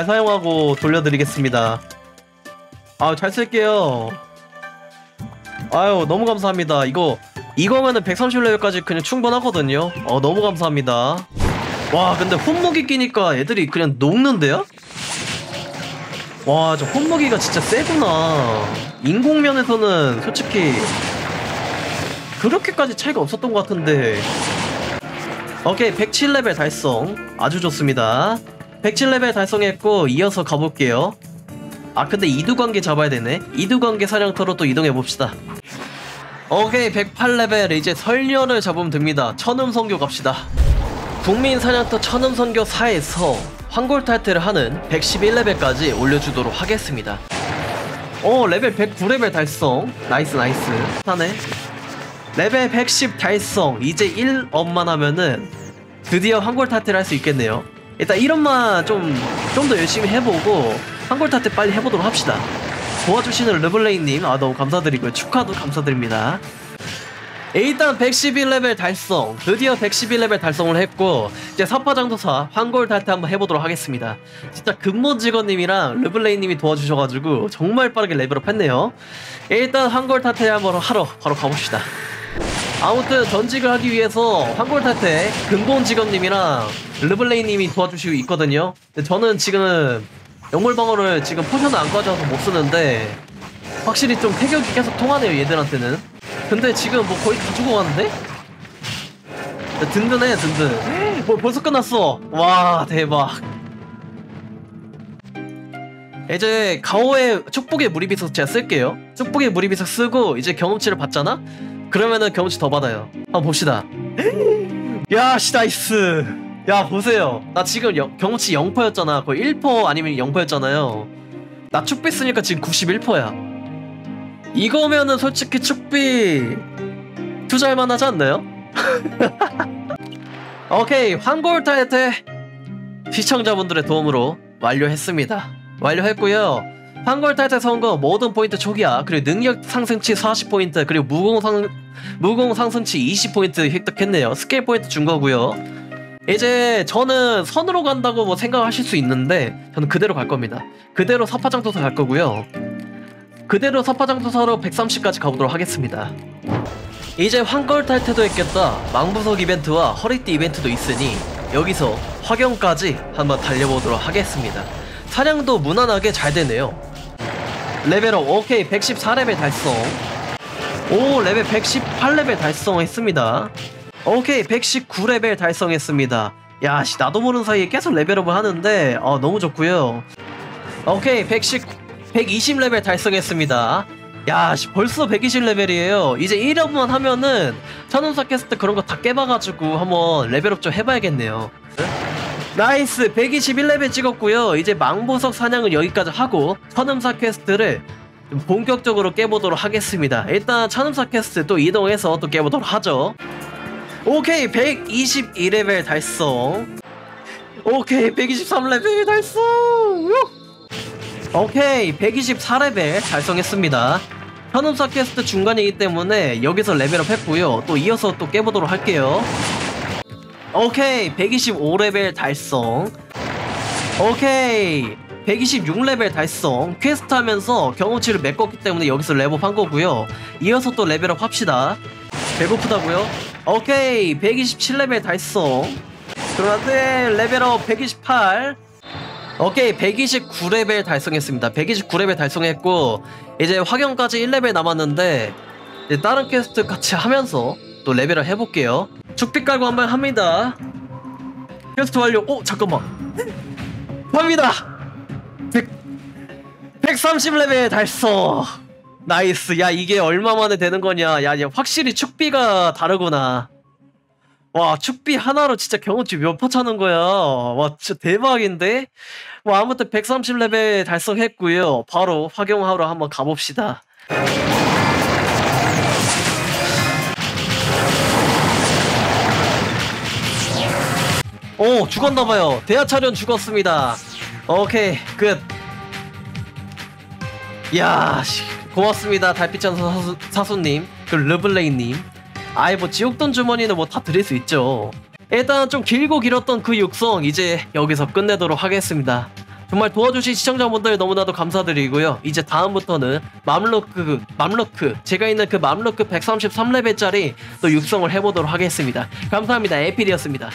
잘 사용하고 돌려드리겠습니다. 아, 잘 쓸게요. 아유, 너무 감사합니다. 이거, 이거면은 130레벨까지 그냥 충분하거든요. 어, 너무 감사합니다. 와, 근데 혼무기 끼니까 애들이 그냥 녹는데요? 와, 저 혼무기가 진짜 세구나. 인공면에서는 솔직히 그렇게까지 차이가 없었던 것 같은데. 오케이, 107레벨 달성. 아주 좋습니다. 107레벨 달성했고, 이어서 가볼게요. 아, 근데 이두관계 잡아야 되네. 이두관계 사냥터로 또 이동해봅시다. 오케이, 108레벨. 이제 설녀를 잡으면 됩니다. 천음선교 갑시다. 국민 사냥터 천음선교 4에서 황골 탈퇴를 하는 111레벨까지 올려주도록 하겠습니다. 오 레벨 109레벨 달성 nice nice 하네 레벨 110 달성 이제 1업만 하면은 드디어 황골 탈퇴를 할 수 있겠네요 일단 1업만 좀 좀 더 열심히 해보고 탈퇴 빨리 해보도록 합시다. 도와주시는 르블레이님 아 너무 감사드리고요. 축하도 감사드립니다. 일단 111레벨 달성. 드디어 111레벨 달성을 했고 이제 사파장도사 황골 탈퇴 한번 해보도록 하겠습니다. 진짜 근본 직원님이랑 르블레이님이 도와주셔가지고 정말 빠르게 레벨업 했네요. 일단 황골 탈퇴 한번 하러 바로 가봅시다 아무튼 전직을 하기 위해서 황골 탈퇴 근본 직원님이랑 르블레이님이 도와주시고 있거든요. 근데 저는 지금 영물방어를 지금 포션을 안 가져와서 못 쓰는데 확실히 좀 태격이 계속 통하네요 얘들한테는. 근데 지금 뭐 거의 다 죽어가는데? 야, 든든해 든든. 뭐 벌써 끝났어. 와 대박. 이제 가오의 축복의 무리비석 제가 쓸게요. 축복의 무리비석 쓰고 이제 경험치를 받잖아? 그러면은 경험치 더 받아요. 한번 봅시다. 야씨 nice. 야 보세요. 나 지금 영- 경험치 0%였잖아. 거의 1% 아니면 0%였잖아요. 나 축비 쓰니까 지금 91%야. 이거면은 솔직히 축비 투자할 만 하지 않나요? 오케이 황골 탈퇴 시청자분들의 도움으로 완료했습니다. 완료했고요 환골탈태 성공 모든 포인트 초기화 그리고 능력 상승치 40포인트 그리고 무공 상 무공 상승치 20포인트 획득했네요 스킬 포인트 준 거고요 이제 저는 선으로 간다고 뭐 생각하실 수 있는데 저는 그대로 갈 겁니다 그대로 사파장도사 갈 거고요 그대로 사파장도사로 130까지 가보도록 하겠습니다. 이제 환골탈태도 했겠다. 망부석 이벤트와 허리띠 이벤트도 있으니 여기서 화경까지 한번 달려보도록 하겠습니다. 사냥도 무난하게 잘 되네요. 레벨업 오케이 114레벨 달성. 오 레벨 118레벨 달성했습니다. 오케이 119레벨 달성했습니다. 야 씨 나도 모르는 사이에 계속 레벨업을 하는데 어, 너무 좋고요. 오케이 119 120레벨 달성했습니다. 야, 씨, 벌써 120레벨이에요. 이제 1업만 하면은 천음사 퀘스트 그런 거 다 깨봐가지고 한번 레벨업 좀 해봐야겠네요. 나이스 121레벨 찍었고요. 이제 망부석 사냥은 여기까지 하고 천음사 퀘스트를 좀 본격적으로 깨보도록 하겠습니다. 일단 천음사 퀘스트 또 이동해서 또 깨보도록 하죠. 오케이 122레벨 달성. 오케이 123레벨 달성. 우! 오케이 124레벨 달성했습니다 천음사 퀘스트 중간이기 때문에 여기서 레벨업 했고요 또 이어서 또 깨보도록 할게요 오케이 125레벨 달성. 오케이 126레벨 달성. 퀘스트 하면서 경험치를 메꿨기 때문에 여기서 레벨업 한 거고요. 이어서 또 레벨업 합시다. 배고프다고요? 오케이 127레벨 달성. 그런데 레벨업 128 오케이 129레벨 달성했습니다. 129레벨 달성했고 이제 화경까지 1레벨 남았는데 다른 퀘스트 같이 하면서 또 레벨을 해볼게요 축비 깔고 한 번 합니다. 퀘스트 완료. 오 잠깐만. 합니다. 100, 130레벨 달성. 나이스. 야 이게 얼마 만에 되는 거냐. 야, 야 확실히 축비가 다르구나. 와 축비 하나로 진짜 경험치 몇퍼 차는 거야. 와 진짜 대박인데? 뭐 아무튼 130레벨 달성했고요. 바로 확용하러 한번 가봅시다 오 죽었나봐요 대하차련 죽었습니다 오케이 끝 이야 씨, 고맙습니다 달빛전 사수, 사수님 그 르블레이님 아이 뭐 지옥돈 주머니는 뭐 다 드릴 수 있죠 일단 좀 길고 길었던 그 육성 이제 여기서 끝내도록 하겠습니다 정말 도와주신 시청자분들 너무나도 감사드리고요. 이제 다음부터는 맘루크, 맘루크, 제가 있는 그 맘루크 133레벨짜리 또 육성을 해보도록 하겠습니다. 감사합니다. 에필이었습니다.